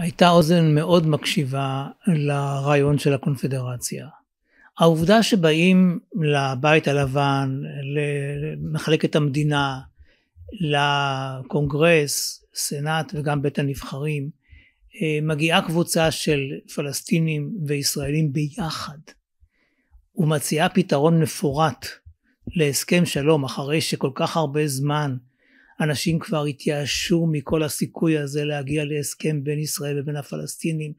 הייתה אוזן מאוד מקשיבה לרעיון של הקונפדרציה. העובדה שבאים לבית הלבן, למחלקת המדינה, לקונגרס, סנאט וגם בית הנבחרים, מגיעה קבוצה של פלסטינים וישראלים ביחד ומציעה פתרון מפורט להסכם שלום אחרי שכל כך הרבה זמן אנשים כבר התייאשו מכל הסיכוי הזה להגיע להסכם בין ישראל ובין הפלסטינים.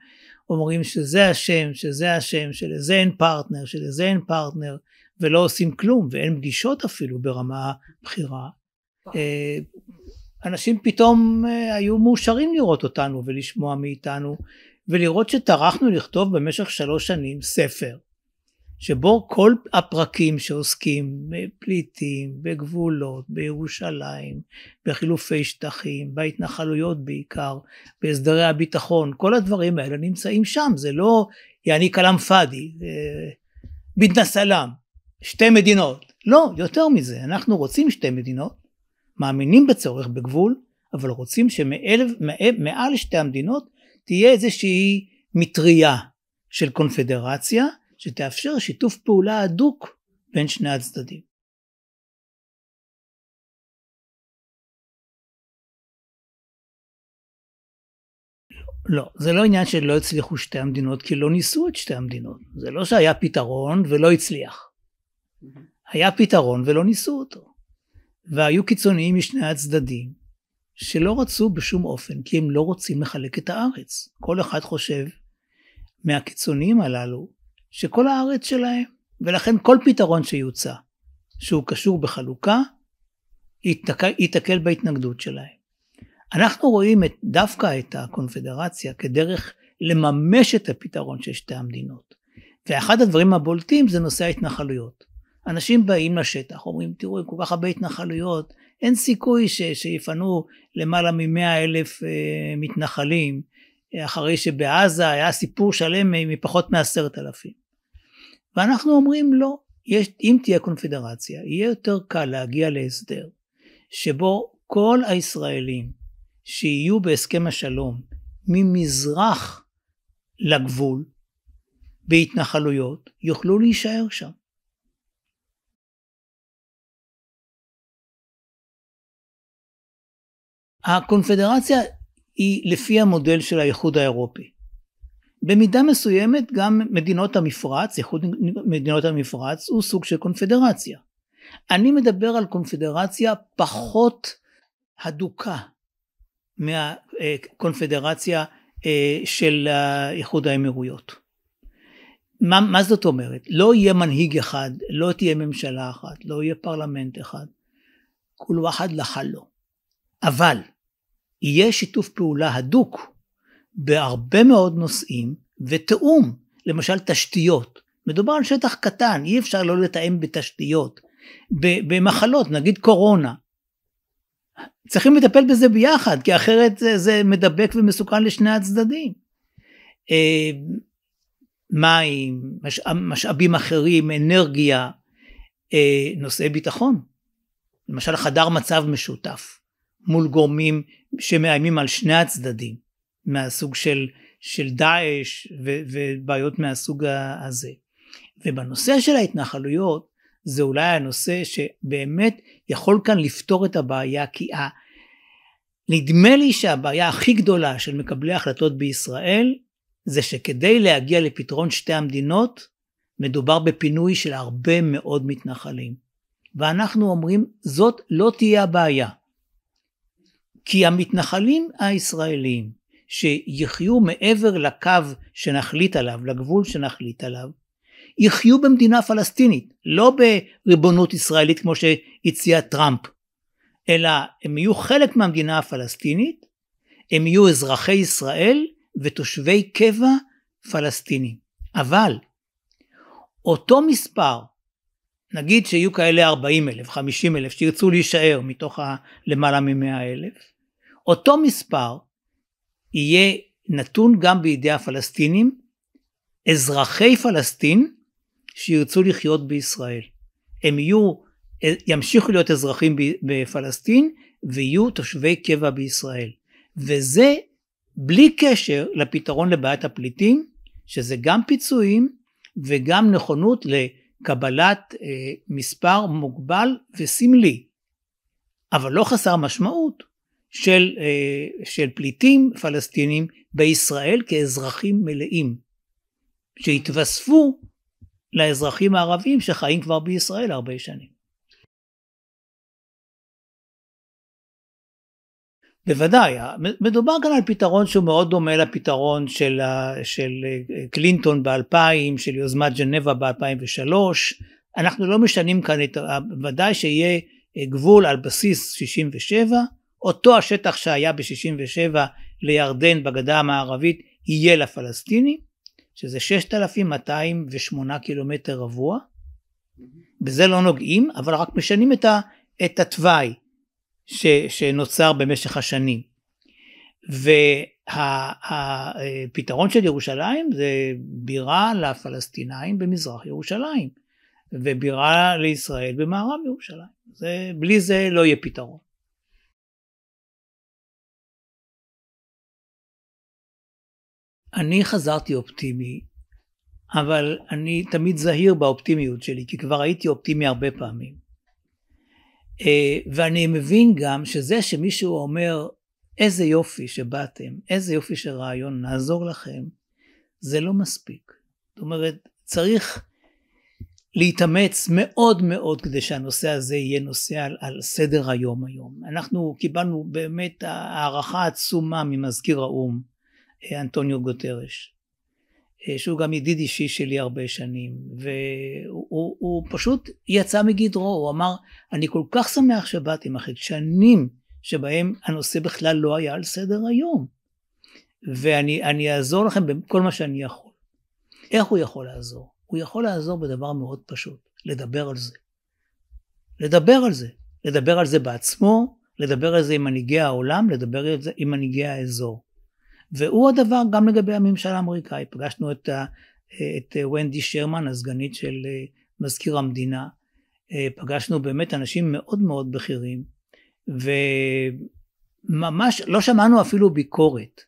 אומרים שזה אשם, שזה אשם, שלזה אין פרטנר, שלזה אין פרטנר ולא עושים כלום ואין פגישות אפילו ברמה בכירה אה, אנשים פתאום אה, היו מאושרים לראות אותנו ולשמוע מאיתנו ולראות שטרחנו לכתוב במשך שלוש שנים ספר שבו כל הפרקים שעוסקים בפליטים, בגבולות, בירושלים, בחילופי שטחים, בהתנחלויות בעיקר, בהסדרי הביטחון, כל הדברים האלה נמצאים שם, זה לא יעני כלאם פאדי, בידנא סלאם, שתי מדינות, לא, יותר מזה, אנחנו רוצים שתי מדינות, מאמינים בצורך בגבול, אבל רוצים שמעל שתי המדינות תהיה איזושהי מטריה של קונפדרציה שתאפשר שיתוף פעולה הדוק בין שני הצדדים. לא, זה לא עניין שלא הצליחו שתי המדינות כי לא ניסו את שתי המדינות. זה לא שהיה פתרון ולא הצליח. היה פתרון ולא ניסו אותו. והיו קיצוניים משני הצדדים שלא רצו בשום אופן כי הם לא רוצים לחלק את הארץ. כל אחד חושב מהקיצוניים הללו שכל הארץ שלהם, ולכן כל פתרון שיוצע שהוא קשור בחלוקה, ייתקל בהתנגדות שלהם. אנחנו רואים את, דווקא את הקונפדרציה כדרך לממש את הפתרון של שתי המדינות. ואחד הדברים הבולטים זה נושא ההתנחלויות. אנשים באים לשטח, אומרים תראו עם כל כך הרבה התנחלויות, אין סיכוי ש, שיפנו למעלה ממאה אלף אה, מתנחלים, אחרי שבעזה היה סיפור שלם מפחות מעשרת אלפים. ואנחנו אומרים לא, יש, אם תהיה קונפדרציה, יהיה יותר קל להגיע להסדר שבו כל הישראלים שיהיו בהסכם השלום ממזרח לגבול בהתנחלויות יוכלו להישאר שם. הקונפדרציה היא לפי המודל של האיחוד האירופי. במידה מסוימת גם מדינות המפרץ, איחוד מדינות המפרץ הוא סוג של קונפדרציה. אני מדבר על קונפדרציה פחות הדוקה מהקונפדרציה אה, של איחוד האמירויות. מה, מה זאת אומרת? לא יהיה מנהיג אחד, לא תהיה ממשלה אחת, לא יהיה פרלמנט אחד. כולו אחד לחלו. אבל יהיה שיתוף פעולה הדוק בהרבה מאוד נושאים ותיאום, למשל תשתיות. מדובר על שטח קטן, אי אפשר לא לתאם בתשתיות. במחלות, נגיד קורונה. צריכים לטפל בזה ביחד, כי אחרת זה, זה מדבק ומסוכן לשני הצדדים. אה, מים, משאב, משאבים אחרים, אנרגיה, אה, נושאי ביטחון. למשל חדר מצב משותף מול גורמים שמאיימים על שני הצדדים. מהסוג של, של דאעש ובעיות מהסוג הזה. ובנושא של ההתנחלויות זה אולי הנושא שבאמת יכול כאן לפתור את הבעיה כי ה... נדמה לי שהבעיה הכי גדולה של מקבלי ההחלטות בישראל זה שכדי להגיע לפתרון שתי המדינות מדובר בפינוי של הרבה מאוד מתנחלים. ואנחנו אומרים זאת לא תהיה הבעיה. כי המתנחלים הישראלים שיחיו מעבר לקו שנחליט עליו, לגבול שנחליט עליו, יחיו במדינה פלסטינית, לא בריבונות ישראלית כמו שהציע טראמפ, אלא הם יהיו חלק מהמדינה הפלסטינית, הם יהיו אזרחי ישראל ותושבי קבע פלסטינים. אבל אותו מספר, נגיד שיהיו כאלה 40 אלף, 50 אלף, שירצו להישאר מתוך הלמעלה מ-100 אלף, אותו מספר יהיה נתון גם בידי הפלסטינים, אזרחי פלסטין שירצו לחיות בישראל. הם יהיו, ימשיכו להיות אזרחים בפלסטין ויהיו תושבי קבע בישראל. וזה בלי קשר לפתרון לבעיית הפליטים, שזה גם פיצויים וגם נכונות לקבלת אה, מספר מוגבל וסמלי, אבל לא חסר משמעות של, אה, של פליטים פלסטינים בישראל כאזרחים מלאים, שהתווספו לאזרחים הערבים שחיים כבר בישראל הרבה שנים. בוודאי, מדובר כאן על פתרון שהוא מאוד דומה לפתרון של, של אה, קלינטון ב-2000, של יוזמת ג'נבה ב-2003. אנחנו לא משנים כאן את, ודאי שיהיה אה, גבול על בסיס 67, אותו השטח שהיה ב-67 לירדן בגדה המערבית יהיה לפלסטינים, שזה 6,208 קילומטר רבוע. בזה לא נוגעים, אבל רק משנים את התוואי. ש, שנוצר במשך השנים. והפתרון של ירושלים זה בירה לפלסטינאים במזרח ירושלים, ובירה לישראל במערב ירושלים. זה, בלי זה לא יהיה פתרון. אני חזרתי אופטימי, אבל אני תמיד זהיר באופטימיות שלי, כי כבר הייתי אופטימי הרבה פעמים. אה, ואני מבין גם שזה שמישהו אומר איזה יופי שבאתם, איזה יופי של רעיון, נעזור לכם, זה לא מספיק. זאת אומרת, צריך להתאמץ מאוד מאוד כדי שהנושא הזה יהיה נושא על, על סדר היום היום. אנחנו קיבלנו באמת הערכה עצומה ממזכיר האו"ם, אנטוניו גוטרש. אה, שהוא גם ידיד אישי שלי הרבה שנים, והוא הוא, הוא פשוט יצא מגדרו, הוא אמר, אני כל כך שמח שבאתם אחרי שנים שבהם הנושא בכלל לא היה על סדר היום, ואני אעזור לכם בכל מה שאני יכול. איך הוא יכול לעזור? הוא יכול לעזור בדבר מאוד פשוט, לדבר על זה. לדבר על זה. לדבר על זה בעצמו, לדבר על זה עם מנהיגי העולם, לדבר על זה עם מנהיגי האזור. והוא הדבר גם לגבי הממשל האמריקאי. פגשנו את, את ונדי שרמן, הסגנית של אה, מזכיר המדינה. אה, פגשנו באמת אנשים מאוד מאוד בכירים, וממש לא שמענו אפילו ביקורת,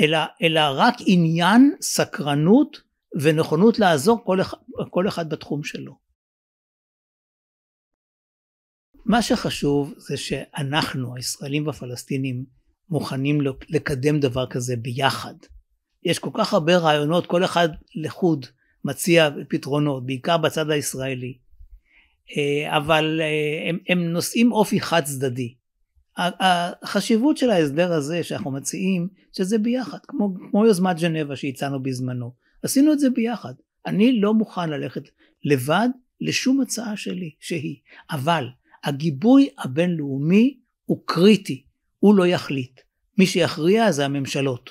אלא, אלא רק עניין, סקרנות ונכונות לעזור כל אחד, כל אחד בתחום שלו. מה שחשוב זה שאנחנו, הישראלים והפלסטינים, מוכנים לקדם דבר כזה ביחד. יש כל כך הרבה רעיונות, כל אחד לחוד מציע פתרונות, בעיקר בצד הישראלי. אה, אבל אה, הם, הם נושאים אופי חד צדדי. החשיבות של ההסדר הזה שאנחנו מציעים, שזה ביחד, כמו, כמו יוזמת ז'נבה שהצענו בזמנו. עשינו את זה ביחד. אני לא מוכן ללכת לבד לשום הצעה שלי שהיא. אבל הגיבוי הבינלאומי הוא קריטי. הוא לא יחליט. מי שיכריע זה הממשלות.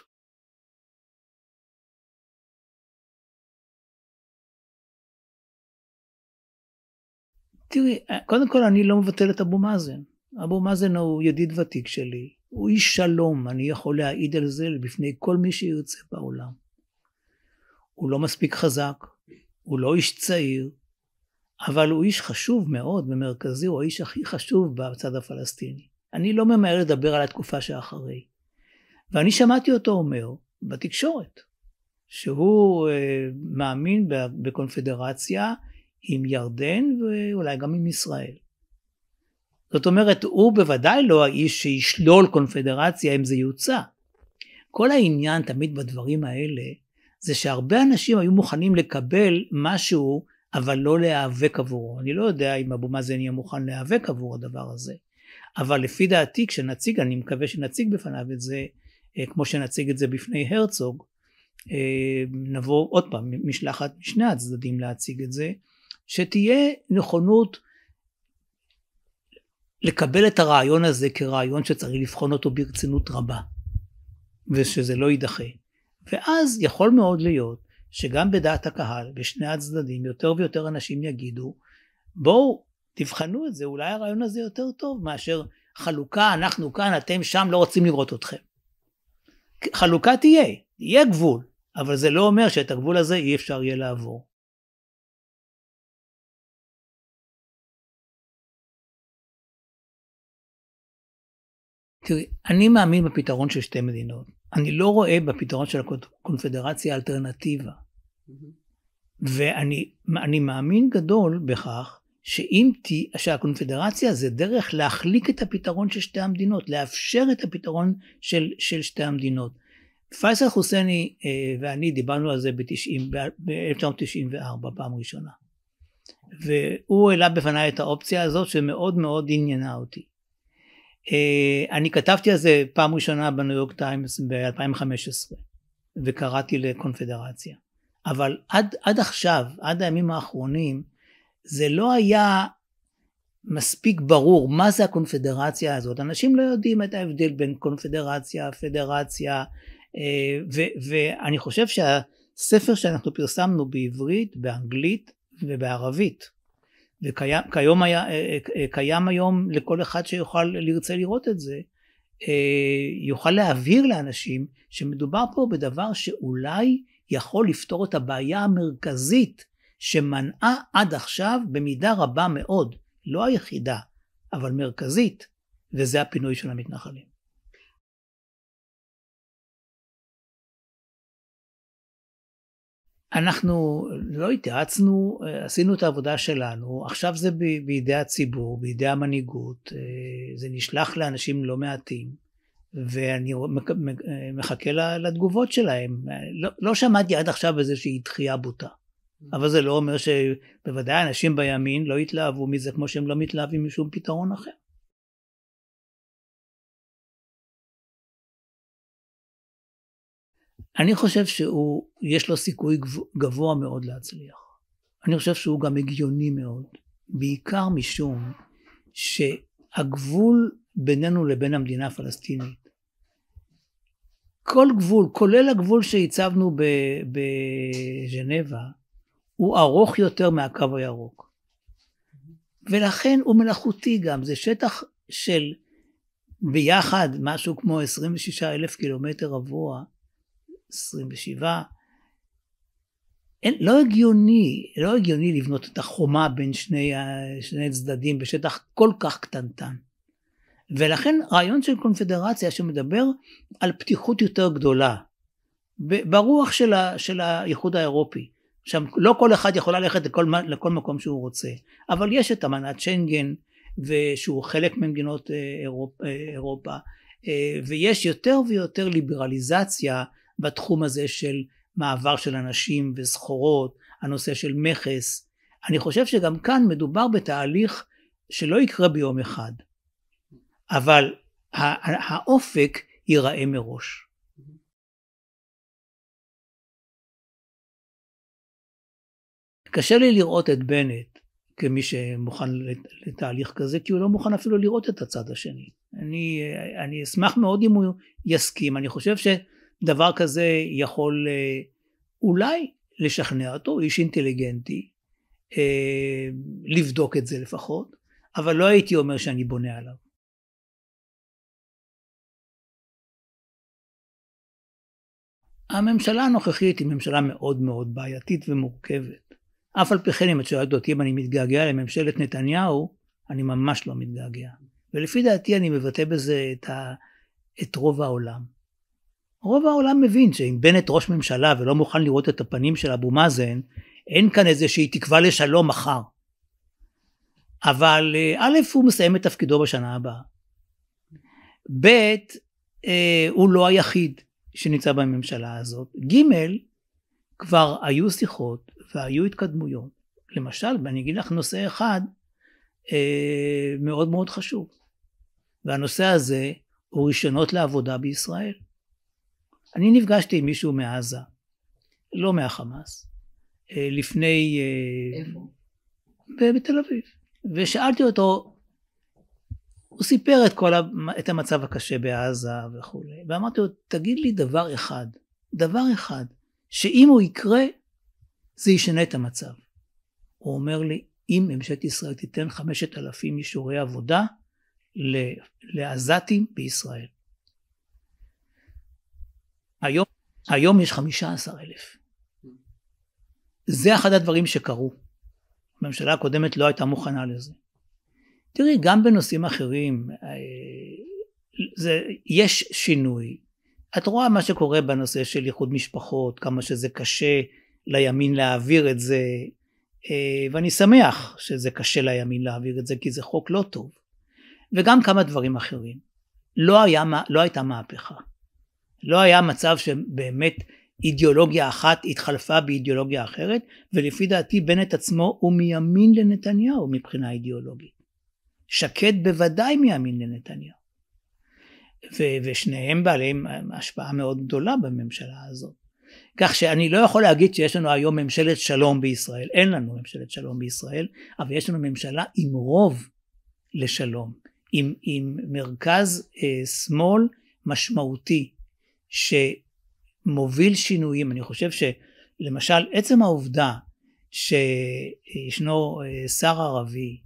תראי, קודם כל אני לא מבטל את אבו מאזן. אבו מאזן הוא ידיד ותיק שלי, הוא איש שלום, אני יכול להעיד על זה בפני כל מי שירצה בעולם. הוא לא מספיק חזק, הוא לא איש צעיר, אבל הוא איש חשוב מאוד ומרכזי, הוא האיש הכי חשוב בצד הפלסטיני. אני לא ממהר לדבר על התקופה שאחרי. ואני שמעתי אותו אומר בתקשורת, שהוא אה, מאמין בקונפדרציה עם ירדן ואולי גם עם ישראל. זאת אומרת, הוא בוודאי לא האיש שישלול קונפדרציה אם זה יוצע. כל העניין תמיד בדברים האלה, זה שהרבה אנשים היו מוכנים לקבל משהו, אבל לא להיאבק עבורו. אני לא יודע אם אבו מאזן יהיה מוכן להיאבק עבור הדבר הזה. אבל לפי דעתי כשנציג, אני מקווה שנציג בפניו את זה, אה, כמו שנציג את זה בפני הרצוג, אה, נבוא עוד פעם משלחת משני הצדדים להציג את זה, שתהיה נכונות לקבל את הרעיון הזה כרעיון שצריך לבחון אותו ברצינות רבה, ושזה לא יידחה. ואז יכול מאוד להיות שגם בדעת הקהל, בשני הצדדים, יותר ויותר אנשים יגידו, בואו תבחנו את זה, אולי הרעיון הזה יותר טוב מאשר חלוקה, אנחנו כאן, אתם שם, לא רוצים לראות אתכם. חלוקה תהיה, יהיה גבול, אבל זה לא אומר שאת הגבול הזה אי אפשר יהיה לעבור. תראי, אני מאמין בפתרון של שתי מדינות. אני לא רואה בפתרון של הקונפדרציה אלטרנטיבה. ואני מאמין גדול בכך שאם ת... שהקונפדרציה זה דרך להחליק את הפתרון של שתי המדינות, לאפשר את הפתרון של, של שתי המדינות. פייסל חוסייני אה, ואני דיברנו על זה ב-1994 פעם ראשונה. והוא העלה בפניי את האופציה הזאת שמאוד מאוד עניינה אותי. אה, אני כתבתי על זה פעם ראשונה בניו יורק טיימס ב-2015 וקראתי לקונפדרציה. אבל עד, עד עכשיו, עד הימים האחרונים, זה לא היה מספיק ברור מה זה הקונפדרציה הזאת. אנשים לא יודעים את ההבדל בין קונפדרציה, פדרציה, אה, ו- ואני חושב שהספר שאנחנו פרסמנו בעברית, באנגלית ובערבית, וכיום היה, אה, אה, קיים היום לכל אחד שיוכל לרצה לראות את זה, יוכל להבהיר לאנשים שמדובר פה בדבר שאולי יכול לפתור את הבעיה המרכזית שמנעה עד עכשיו במידה רבה מאוד, לא היחידה, אבל מרכזית, וזה הפינוי של המתנחלים. אנחנו לא התייעצנו, עשינו את העבודה שלנו, עכשיו זה בידי הציבור, בידי המנהיגות, זה נשלח לאנשים לא מעטים, ואני מחכה לתגובות שלהם. לא, לא שמעתי עד עכשיו איזושהי דחייה בוטה, אבל זה לא אומר שבוודאי אנשים בימין לא יתלהבו מזה כמו שהם לא מתלהבים משום פתרון אחר. אני חושב שהוא, יש לו סיכוי גבוה מאוד להצליח. אני חושב שהוא גם הגיוני מאוד, בעיקר משום שהגבול בינינו לבין המדינה הפלסטינית, כל גבול, כולל הגבול שהצבנו בז'נבה, הוא ארוך יותר מהקו הירוק. ולכן הוא מלאכותי גם, זה שטח של ביחד משהו כמו 26 אלף קילומטר רבוע, 27. אין, לא הגיוני, לא הגיוני לבנות את החומה בין שני, שני צדדים בשטח כל כך קטנטן. ולכן רעיון של קונפדרציה שמדבר על פתיחות יותר גדולה, ברוח של, ה, של האיחוד האירופי. עכשיו, לא כל אחד יכול ללכת לכל, לכל מקום שהוא רוצה, אבל יש את אמנת שנגן, ושהוא חלק ממדינות אה, אירופה, אה, אירופה, אה, ויש יותר ויותר ליברליזציה בתחום הזה של מעבר של אנשים וסחורות, הנושא של מכס. אני חושב שגם כאן מדובר בתהליך שלא יקרה ביום אחד, אבל האופק ייראה מראש. קשה לי לראות את בנט כמי שמוכן לתהליך כזה, כי הוא לא מוכן אפילו לראות את הצד השני. אני, אני אשמח מאוד אם הוא יסכים, אני חושב ש... דבר כזה יכול אולי לשכנע אותו, איש אינטליגנטי, אה, לבדוק את זה לפחות, אבל לא הייתי אומר שאני בונה עליו. הממשלה הנוכחית היא ממשלה מאוד מאוד בעייתית ומורכבת. אף על פי כן אם את שואלת אותי אם אני מתגעגע לממשלת נתניהו, אני ממש לא מתגעגע. ולפי דעתי אני מבטא בזה את, ה, את רוב העולם. רוב העולם מבין שאם בנט ראש ממשלה ולא מוכן לראות את הפנים של אבו מאזן, אין כאן איזושהי תקווה לשלום מחר. אבל אה, א', הוא מסיים את תפקידו בשנה הבאה. ב', אה, הוא לא היחיד שנמצא בממשלה הזאת. ג', כבר היו שיחות והיו התקדמויות. למשל, ואני אגיד לך נושא אחד אה, מאוד מאוד חשוב. והנושא הזה הוא רישיונות לעבודה בישראל. אני נפגשתי עם מישהו מעזה, לא מהחמאס, אה, לפני... אה, איפה? בתל אביב. ושאלתי אותו, הוא סיפר את כל את המצב הקשה בעזה וכולי, ואמרתי לו, תגיד לי דבר אחד, דבר אחד, שאם הוא יקרה, זה ישנה את המצב. הוא אומר לי, אם ממשלת ישראל תיתן חמשת אלפים אישורי עבודה לעזתים בישראל. היום, היום יש 15 אלף. זה אחד הדברים שקרו. הממשלה הקודמת לא הייתה מוכנה לזה. תראי, גם בנושאים אחרים, אה, זה, יש שינוי, את רואה מה שקורה בנושא של איחוד משפחות, כמה שזה קשה לימין להעביר את זה, אה, ואני שמח שזה קשה לימין להעביר את זה, כי זה חוק לא טוב. וגם כמה דברים אחרים. לא, היה, לא הייתה מהפכה. לא היה מצב שבאמת אידיאולוגיה אחת התחלפה באידיאולוגיה אחרת, ולפי דעתי בנט עצמו הוא מימין לנתניהו מבחינה אידיאולוגית. שקד בוודאי מימין לנתניהו. ו- ושניהם בעלים השפעה מאוד גדולה בממשלה הזאת. כך שאני לא יכול להגיד שיש לנו היום ממשלת שלום בישראל, אין לנו ממשלת שלום בישראל, אבל יש לנו ממשלה עם רוב לשלום, עם, עם מרכז אה, שמאל משמעותי, שמוביל שינויים, אני חושב שלמשל עצם העובדה שישנו אה, שר ערבי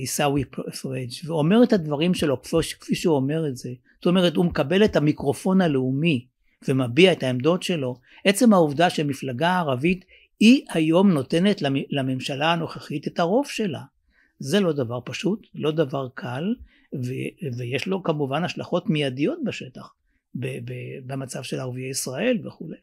עיסאווי פריג' ואומר את הדברים שלו כפי שהוא אומר את זה, זאת אומרת הוא מקבל את המיקרופון הלאומי ומביע את העמדות שלו, עצם העובדה שמפלגה ערבית היא היום נותנת לממשלה הנוכחית את הרוב שלה. זה לא דבר פשוט, לא דבר קל, ו- ויש לו כמובן השלכות מיידיות בשטח, ב- ב- במצב של ערביי ישראל וכולי.